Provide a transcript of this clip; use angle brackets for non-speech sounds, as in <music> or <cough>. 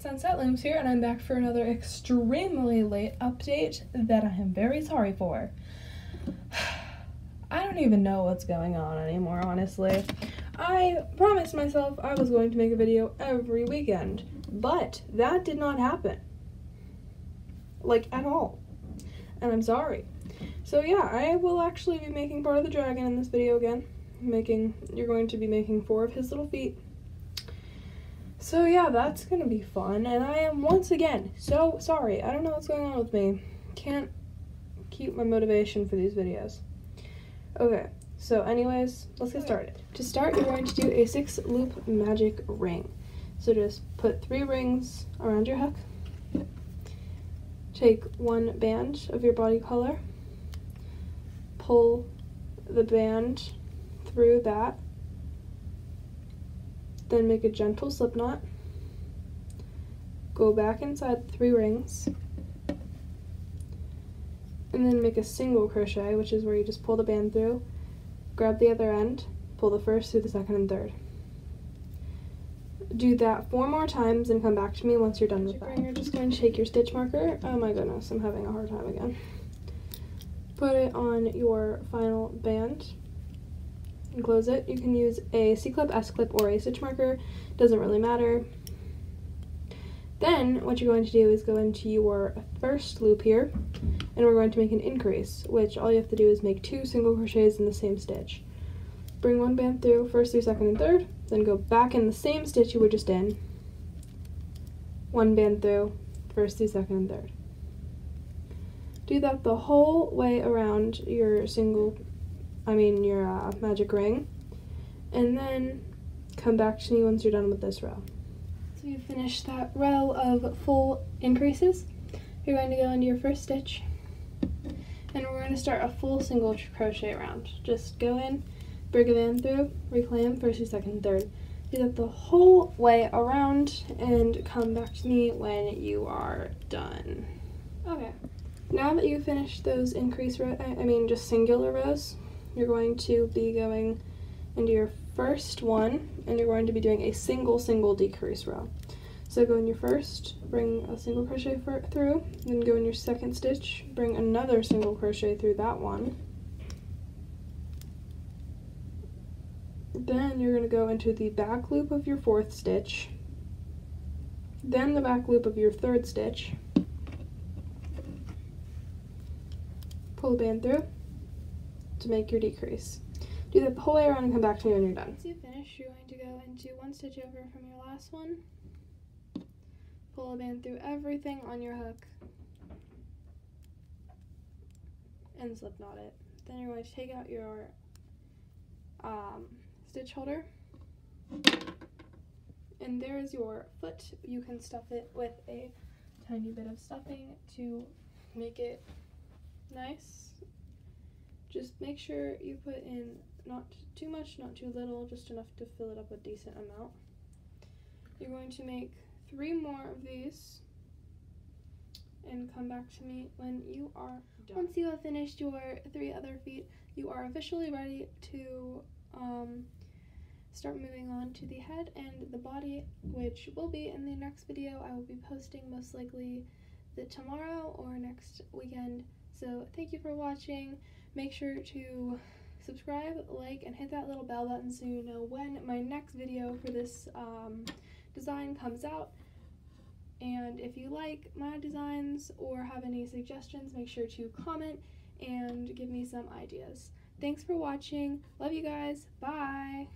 Sunset Looms here, and I'm back for another extremely late update that I am very sorry for. <sighs> I don't even know what's going on anymore, honestly. I promised myself I was going to make a video every weekend, but that did not happen. Like, at all. And I'm sorry. So yeah, I will actually be making part of the dragon in this video again. Making, you're going to be making four of his little feet so yeah, that's gonna be fun, and I am once again so sorry. I don't know what's going on with me. Can't keep my motivation for these videos. Okay, so anyways, let's get started. To start, you're going to do a six loop magic ring. So just put three rings around your hook. Take one band of your body color, pull the band through that then make a gentle slip knot. Go back inside three rings. And then make a single crochet, which is where you just pull the band through, grab the other end, pull the first through the second and third. Do that four more times and come back to me once you're done with that. You're just going to take your stitch marker. Oh my goodness, I'm having a hard time again. Put it on your final band and close it. You can use a C-clip, S-clip, or a stitch marker. Doesn't really matter. Then what you're going to do is go into your first loop here and we're going to make an increase, which all you have to do is make two single crochets in the same stitch. Bring one band through, first through second and third, then go back in the same stitch you were just in. One band through, first through second and third. Do that the whole way around your single I mean your uh, magic ring, and then come back to me once you're done with this row. So you finish that row of full increases. You're going to go into your first stitch, and we're going to start a full single crochet round. Just go in, bring a band through, reclaim first, second, third. Do that the whole way around and come back to me when you are done. Okay, now that you've finished those increase row, I mean just singular rows, you're going to be going into your first one and you're going to be doing a single single decrease row. So go in your first, bring a single crochet through, then go in your second stitch, bring another single crochet through that one. Then you're going to go into the back loop of your fourth stitch, then the back loop of your third stitch, pull the band through, to make your decrease. Do the whole way around and come back to me when you're done. Once you finish, you're going to go into one stitch over from your last one. Pull a band through everything on your hook. And slip knot it. Then you're going to take out your um, stitch holder. And there is your foot. You can stuff it with a tiny bit of stuffing to make it nice just make sure you put in not too much, not too little, just enough to fill it up a decent amount. You're going to make three more of these and come back to me when you are done. Once you have finished your three other feet, you are officially ready to um, start moving on to the head and the body, which will be in the next video. I will be posting most likely the tomorrow or next weekend. So thank you for watching. Make sure to subscribe, like, and hit that little bell button so you know when my next video for this um, design comes out. And if you like my designs or have any suggestions, make sure to comment and give me some ideas. Thanks for watching. Love you guys. Bye.